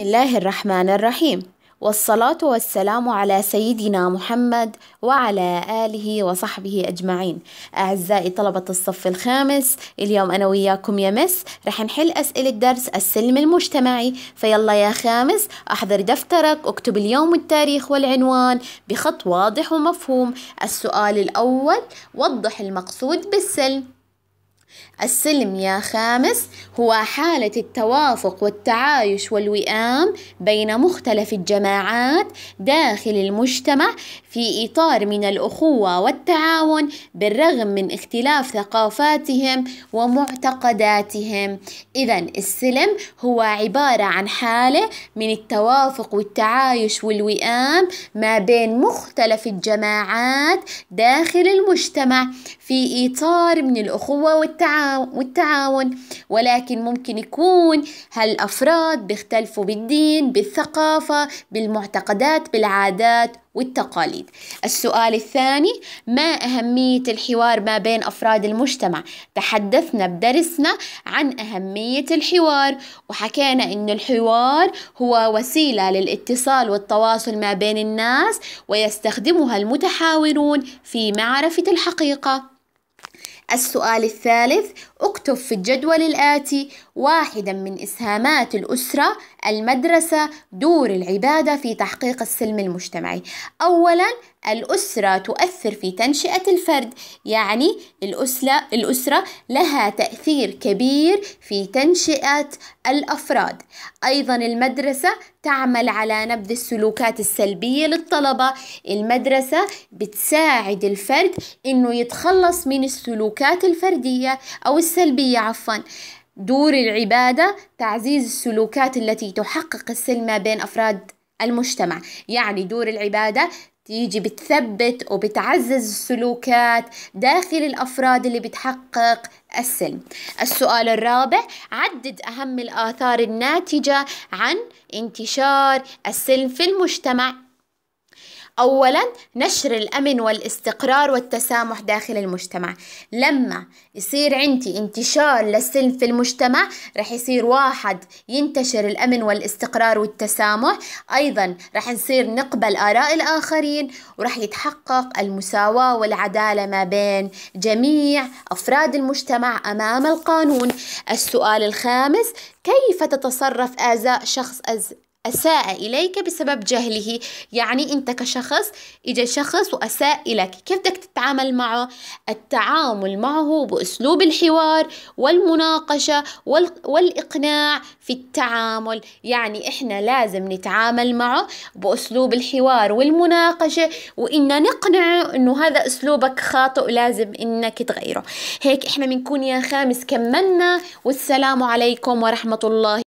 بسم الله الرحمن الرحيم. والصلاة والسلام على سيدنا محمد وعلى آله وصحبه أجمعين. أعزائي طلبة الصف الخامس اليوم أنا وياكم يا مس رح نحل أسئلة درس السلم المجتمعي. فيلا يا خامس أحضر دفترك اكتب اليوم والتاريخ والعنوان بخط واضح ومفهوم. السؤال الأول وضح المقصود بالسلم. السلم يا خامس هو حالة التوافق والتعايش والوئام بين مختلف الجماعات داخل المجتمع في إطار من الأخوة والتعاون بالرغم من اختلاف ثقافاتهم ومعتقداتهم. إذا السلم هو عبارة عن حالة من التوافق والتعايش والوئام ما بين مختلف الجماعات داخل المجتمع في إطار من الأخوة والتعاون. ولكن ممكن يكون هالأفراد بيختلفوا بالدين بالثقافة بالمعتقدات بالعادات والتقاليد. السؤال الثاني ما أهمية الحوار ما بين أفراد المجتمع؟ تحدثنا بدرسنا عن أهمية الحوار وحكينا أن الحوار هو وسيلة للاتصال والتواصل ما بين الناس ويستخدمها المتحاورون في معرفة الحقيقة. السؤال الثالث اكتب في الجدول الآتي واحدا من إسهامات الأسرة المدرسة دور العبادة في تحقيق السلم المجتمعي. أولا الأسرة تؤثر في تنشئة الفرد. يعني الأسرة, الأسرة لها تأثير كبير في تنشئة الأفراد. أيضا المدرسة تعمل على نبذ السلوكات السلبية للطلبة. المدرسة بتساعد الفرد إنه يتخلص من السلوكات الفردية أو السلبية عفوا. دور العبادة تعزيز السلوكات التي تحقق السلم بين أفراد المجتمع. يعني دور العبادة تيجي بتثبت وبتعزز السلوكات داخل الأفراد اللي بتحقق السلم. السؤال الرابع عدد أهم الآثار الناتجة عن انتشار السلم في المجتمع. أولا نشر الأمن والاستقرار والتسامح داخل المجتمع. لما يصير عندي انتشار للسلم في المجتمع رح يصير واحد ينتشر الأمن والاستقرار والتسامح أيضا رح نصير نقبل آراء الآخرين ورح يتحقق المساواة والعدالة ما بين جميع أفراد المجتمع أمام القانون. السؤال الخامس كيف تتصرف آزاء شخص أساء إليك بسبب جهله. يعني أنت كشخص إجا شخص وأساء إليك. كيف بدك تتعامل معه؟ التعامل معه بأسلوب الحوار والمناقشة والإقناع في التعامل. يعني إحنا لازم نتعامل معه بأسلوب الحوار والمناقشة وإن نقنعه إنه هذا أسلوبك خاطئ لازم إنك تغيره. هيك إحنا بنكون يا خامس كملنا والسلام عليكم ورحمة الله.